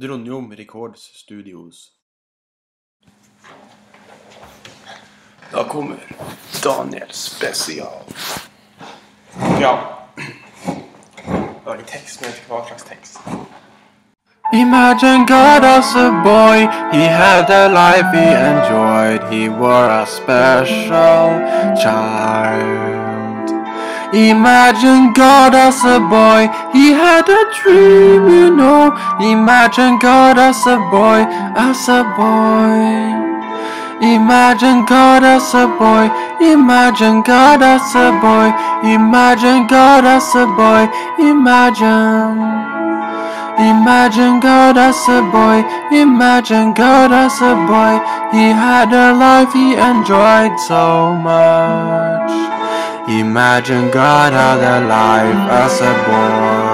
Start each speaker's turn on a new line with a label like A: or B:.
A: Rønjom Records Studios. Da kommer Daniel special. Ja. Jag har text, men jag vet inte vad slags text.
B: Imagine God as a boy, he had a life he enjoyed, he were a special child. Imagine God as a boy, he had a dream, you know. Imagine God as a boy, as a boy. Imagine God as a boy, imagine God as a boy, imagine God as a boy, imagine. Imagine God as a boy, imagine God as a boy. He had a life he enjoyed so much. Imagine God had a life as a boy.